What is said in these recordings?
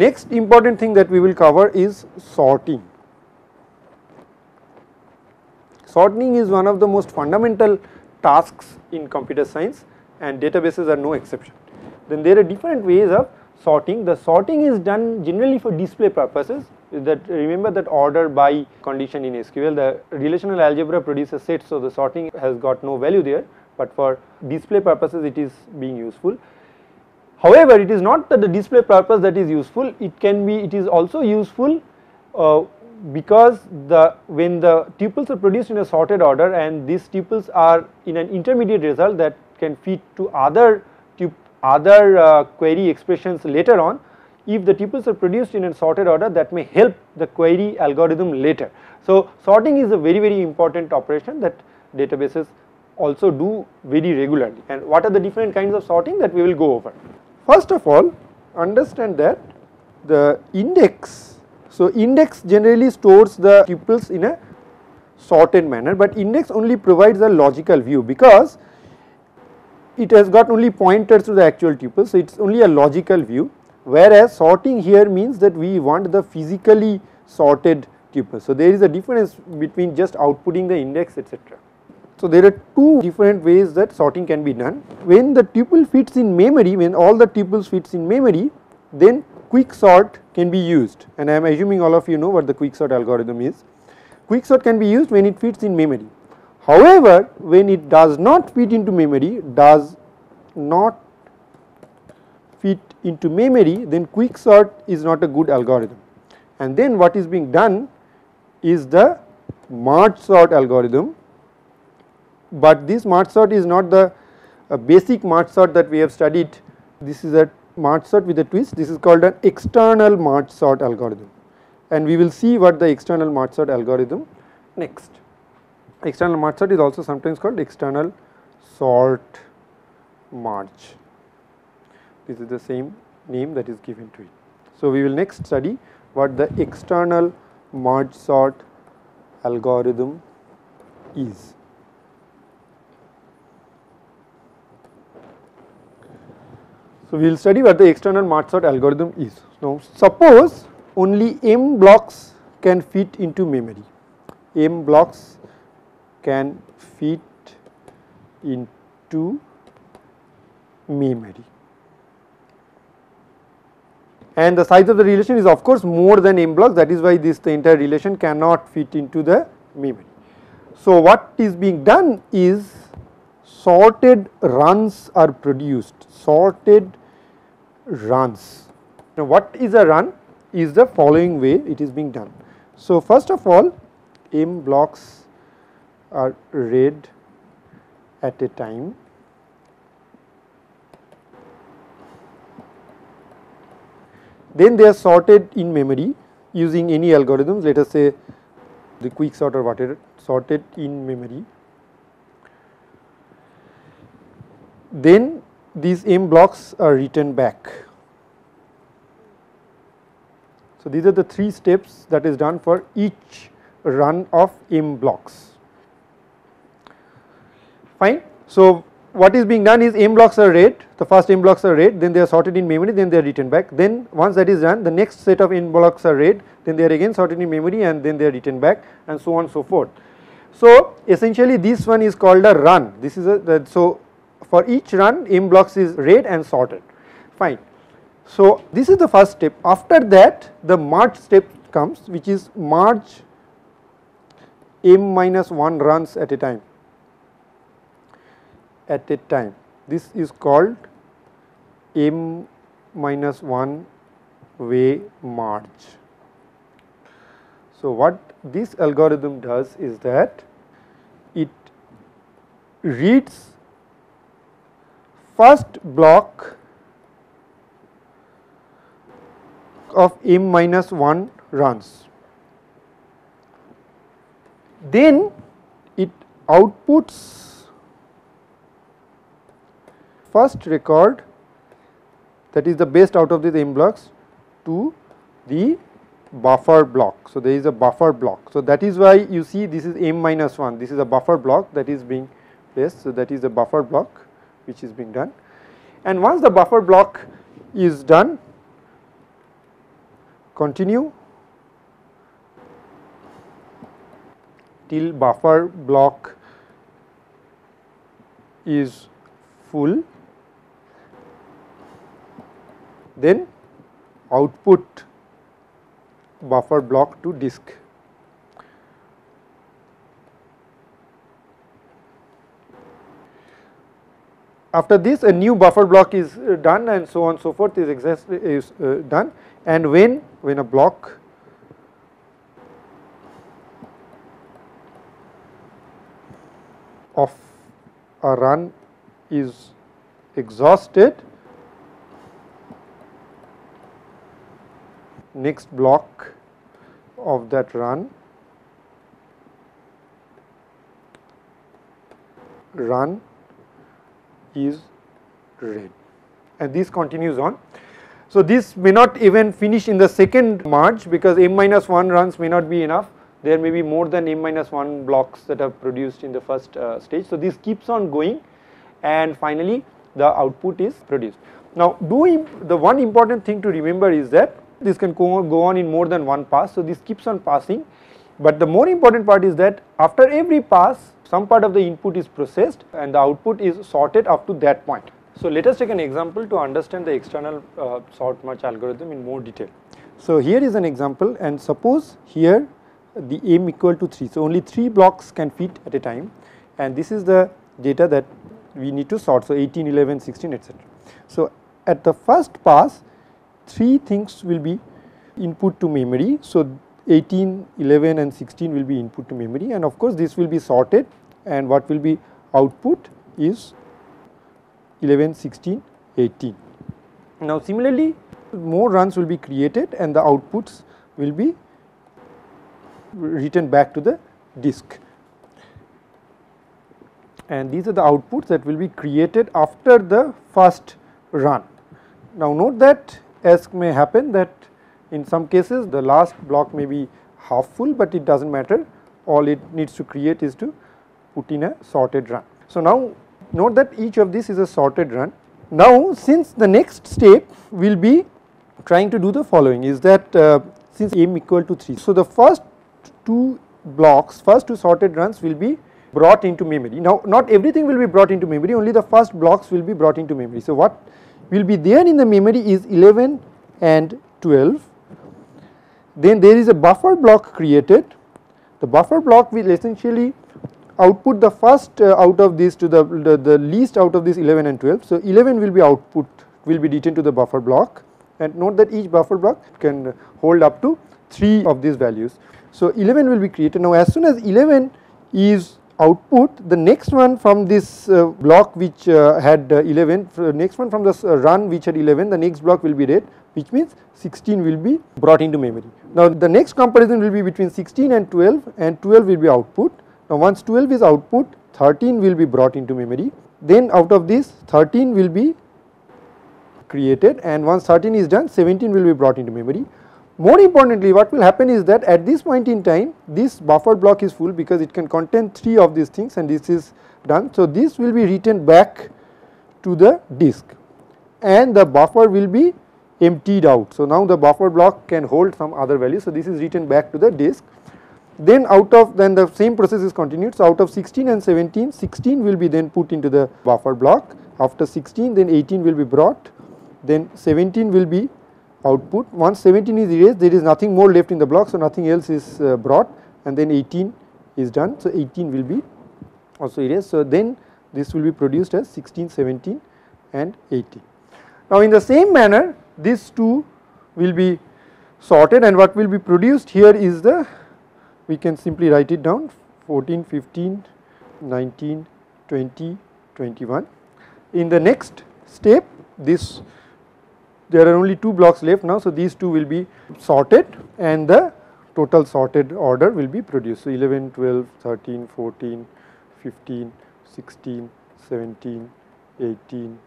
Next important thing that we will cover is sorting. Sorting is one of the most fundamental tasks in computer science and databases are no exception. Then there are different ways of sorting. The sorting is done generally for display purposes that remember that order by condition in SQL the relational algebra produces sets so the sorting has got no value there but for display purposes it is being useful. However, it is not that the display purpose that is useful it can be it is also useful uh, because the when the tuples are produced in a sorted order and these tuples are in an intermediate result that can feed to other other uh, query expressions later on if the tuples are produced in a sorted order that may help the query algorithm later. So, sorting is a very very important operation that databases also do very regularly and what are the different kinds of sorting that we will go over. First of all understand that the index, so index generally stores the tuples in a sorted manner but index only provides a logical view because it has got only pointers to the actual tuples so it is only a logical view whereas sorting here means that we want the physically sorted tuples. So, there is a difference between just outputting the index etc. So, there are two different ways that sorting can be done. When the tuple fits in memory, when all the tuples fits in memory, then quick sort can be used and I am assuming all of you know what the quick sort algorithm is. Quick sort can be used when it fits in memory. However, when it does not fit into memory, does not fit into memory then quick sort is not a good algorithm and then what is being done is the merge sort algorithm but this merge sort is not the uh, basic merge sort that we have studied. This is a merge sort with a twist. This is called an external merge sort algorithm. And we will see what the external merge sort algorithm next. External merge sort is also sometimes called external sort merge this is the same name that is given to it. So, we will next study what the external merge sort algorithm is. So, we will study what the external merge sort algorithm is. Now, suppose only m blocks can fit into memory, m blocks can fit into memory and the size of the relation is of course more than m blocks that is why this the entire relation cannot fit into the memory. So, what is being done is sorted runs are produced sorted runs. Now, what is a run is the following way it is being done. So, first of all m blocks are read at a time Then they are sorted in memory using any algorithms let us say the quick sort or whatever sorted in memory. Then these m blocks are written back. So, these are the three steps that is done for each run of m blocks fine. So, what is being done is m blocks are read the first m blocks are read then they are sorted in memory then they are written back then once that is done the next set of m blocks are read then they are again sorted in memory and then they are written back and so on and so forth. So essentially this one is called a run this is a so for each run m blocks is read and sorted fine. So this is the first step after that the merge step comes which is merge m minus 1 runs at a time at a time. This is called m minus 1 way merge. So, what this algorithm does is that it reads first block of m minus 1 runs. Then it outputs first record that is the best out of these m blocks to the buffer block. So, there is a buffer block. So, that is why you see this is m minus 1 this is a buffer block that is being placed. So, that is the buffer block which is being done and once the buffer block is done continue till buffer block is full then output buffer block to disk. After this a new buffer block is uh, done and so on so forth is, is uh, done. And when when a block of a run is exhausted next block of that run run is read and this continues on. So, this may not even finish in the second merge because m minus 1 runs may not be enough there may be more than m minus 1 blocks that are produced in the first uh, stage. So, this keeps on going and finally the output is produced. Now, do the one important thing to remember is that this can go on in more than one pass. So, this keeps on passing, but the more important part is that after every pass some part of the input is processed and the output is sorted up to that point. So, let us take an example to understand the external uh, sort merge algorithm in more detail. So, here is an example and suppose here the m equal to 3. So, only 3 blocks can fit at a time and this is the data that we need to sort. So, 18, 11, 16 etc. So, at the first pass 3 things will be input to memory. So, 18, 11 and 16 will be input to memory and of course, this will be sorted and what will be output is 11, 16, 18. Now, similarly more runs will be created and the outputs will be written back to the disk and these are the outputs that will be created after the first run. Now, note that as may happen that in some cases the last block may be half full, but it does not matter all it needs to create is to put in a sorted run. So, now note that each of this is a sorted run. Now, since the next step will be trying to do the following is that uh, since m equal to 3. So, the first two blocks first two sorted runs will be brought into memory. Now, not everything will be brought into memory only the first blocks will be brought into memory. So, what will be there in the memory is 11 and 12 then there is a buffer block created the buffer block will essentially output the first uh, out of this to the, the, the least out of this 11 and 12. So, 11 will be output will be written to the buffer block and note that each buffer block can hold up to 3 of these values. So, 11 will be created now as soon as 11 is output the next one from this uh, block which uh, had uh, 11 next one from this uh, run which had 11 the next block will be read which means 16 will be brought into memory. Now the next comparison will be between 16 and 12 and 12 will be output. Now once 12 is output 13 will be brought into memory then out of this 13 will be created and once 13 is done 17 will be brought into memory. More importantly what will happen is that at this point in time this buffer block is full because it can contain 3 of these things and this is done. So, this will be written back to the disk and the buffer will be emptied out. So, now the buffer block can hold some other value. So, this is written back to the disk then out of then the same process is continued. So, out of 16 and 17 16 will be then put into the buffer block after 16 then 18 will be brought then 17 will be output. Once 17 is erased there is nothing more left in the block. So, nothing else is uh, brought and then 18 is done. So, 18 will be also erased. So, then this will be produced as 16, 17 and 18. Now, in the same manner these two will be sorted and what will be produced here is the we can simply write it down 14, 15, 19, 20, 21. In the next step this there are only two blocks left now. So, these two will be sorted and the total sorted order will be produced. So, 11, 12, 13, 14, 15, 16, 17, 18,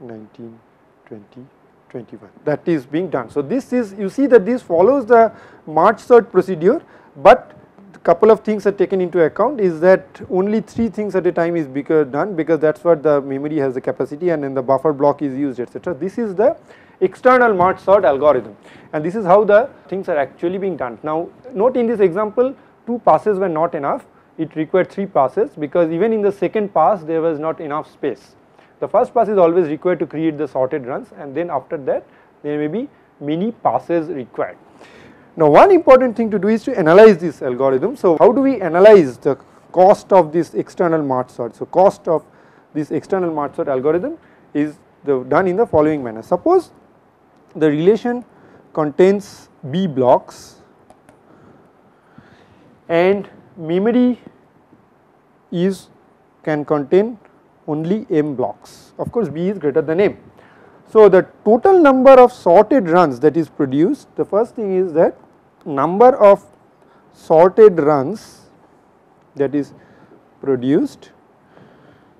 19, 20, 21 that is being done. So, this is you see that this follows the merge sort procedure, but couple of things are taken into account is that only 3 things at a time is done because that is what the memory has the capacity and then the buffer block is used etc. This is the external merge sort algorithm and this is how the things are actually being done. Now note in this example 2 passes were not enough it required 3 passes because even in the second pass there was not enough space. The first pass is always required to create the sorted runs and then after that there may be many passes required. Now one important thing to do is to analyze this algorithm. So how do we analyze the cost of this external merge sort? So cost of this external merge sort algorithm is the, done in the following manner. Suppose the relation contains B blocks and memory is can contain only M blocks. Of course, B is greater than M. So, the total number of sorted runs that is produced, the first thing is that number of sorted runs that is produced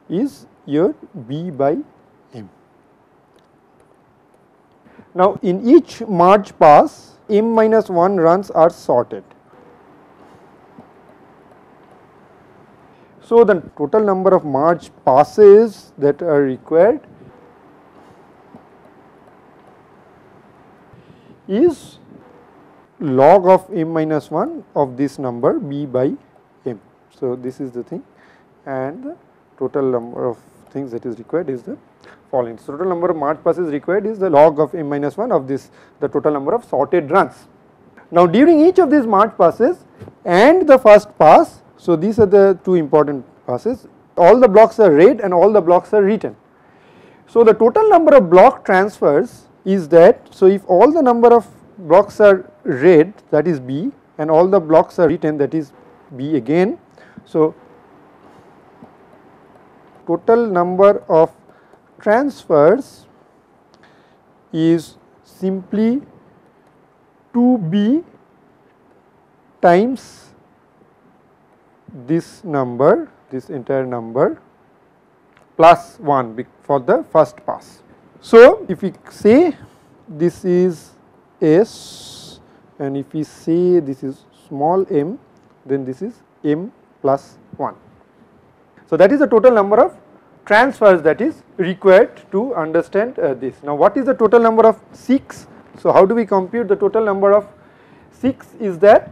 is your B by M. Now, in each merge pass M minus 1 runs are sorted. So, the total number of merge passes that are required is log of m minus 1 of this number b by m. So, this is the thing and the total number of things that is required is the following. So, total number of merge passes required is the log of m minus 1 of this the total number of sorted runs. Now, during each of these merge passes and the first pass, so these are the two important passes all the blocks are read and all the blocks are written. So, the total number of block transfers is that so if all the number of blocks are read that is B and all the blocks are written that is B again. So, total number of transfers is simply 2B times this number this entire number plus 1 for the first pass. So, if we say this is S and if we say this is small m then this is m plus 1. So, that is the total number of transfers that is required to understand uh, this. Now, what is the total number of seeks? So, how do we compute the total number of seeks is that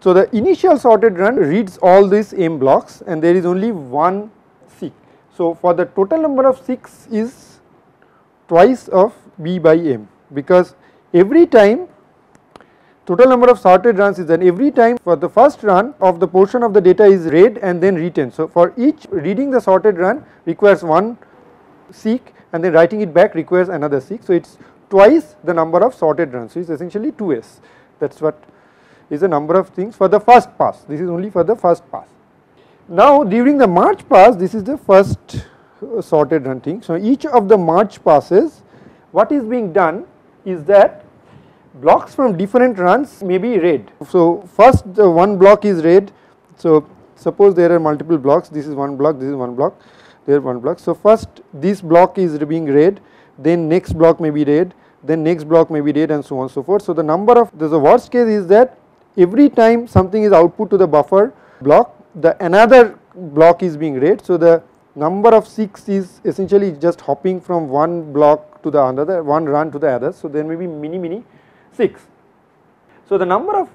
so the initial sorted run reads all these m blocks and there is only one seek. So, for the total number of seeks is twice of B by M because every time total number of sorted runs is done every time for the first run of the portion of the data is read and then written. So, for each reading the sorted run requires one seek and then writing it back requires another seek. So, it is twice the number of sorted runs. So, it is essentially 2s that is what is the number of things for the first pass this is only for the first pass. Now, during the merge pass this is the first Uh, sorted running. So, each of the merge passes what is being done is that blocks from different runs may be read. So, first the one block is read. So, suppose there are multiple blocks this is one block this is one block there are one block. So, first this block is being read then next block may be read then next block may be read and so on and so forth. So, the number of the worst case is that every time something is output to the buffer block the another block is being read. So, the number of seeks is essentially just hopping from one block to the another one run to the other. So, there may be many many seeks. So, the number of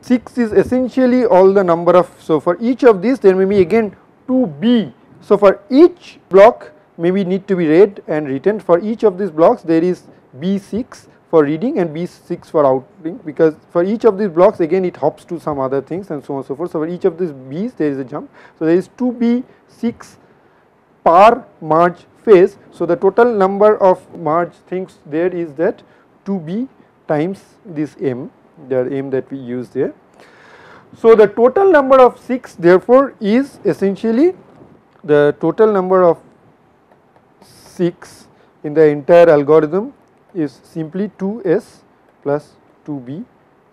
seeks is essentially all the number of so for each of these there may be again 2 B. So, for each block maybe need to be read and written for each of these blocks there is B seeks for reading and B seeks for outing because for each of these blocks again it hops to some other things and so on and so forth. So, for each of these B's there is a jump. So, there is 2 B seeks per merge phase. So, the total number of merge things there is that 2b times this m the m that we use there. So, the total number of seeks therefore is essentially the total number of seeks in the entire algorithm is simply 2s plus 2b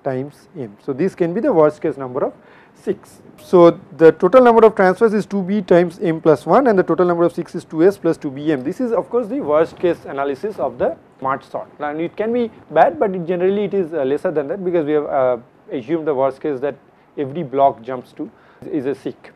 times m. So, this can be the worst case number of seeks. So, the total number of transfers is 2b times m plus 1 and the total number of seeks is 2s plus 2bm. This is of course the worst case analysis of the merge sort and it can be bad but it generally it is uh, lesser than that because we have uh, assumed the worst case that every block jumps to is a seek.